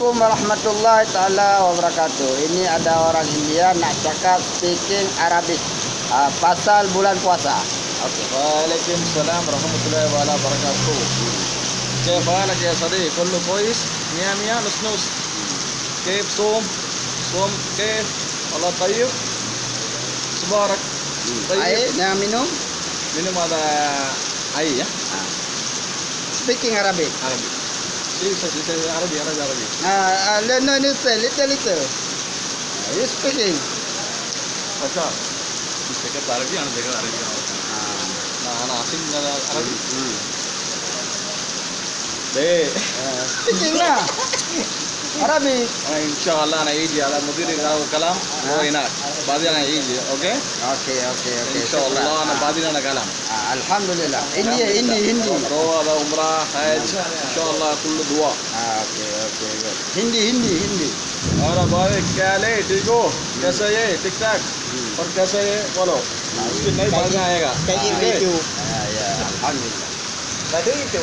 Assalamualaikum warahmatullahi taala wabarakatuh. Ini ada orang India nak cakap speaking Arabic uh, pasal bulan puasa. Okey. وعليكم السلام ورحمة الله وبركاته كيف حالك يا صديقي كله كويس مية مية نص نص كيف صوم صوم كيف والله طيب صبارك طيب Air nak minum? minum ada air ya Speaking Arabic. Arabi Little, little, Arabic, Arabic, Arabic. Ah, uh, no, little, little, little. You speaking. আচ্ছা থেকে আরবি আমি দেখে আরবি না না আসিন আরবি হুম দে স্পিকিং না Arabic. Inshallah, na easy. Ala mudiri kalam, no inar. Badina na easy, okay? Okay, okay, okay. Inshallah, na badina na kalam. Alhamdulillah. Hindi, hindi, hindi. Doa da umrah, hajj. Inshallah, kullu dua. Okay, okay, good. Hindi, hindi, hindi. और भाई क्या ले ठीक हो कैसे ये ठीक ठाक और कैसे ये बोलो उसकी नई भाषा आएगा थैंक यू थैंक यू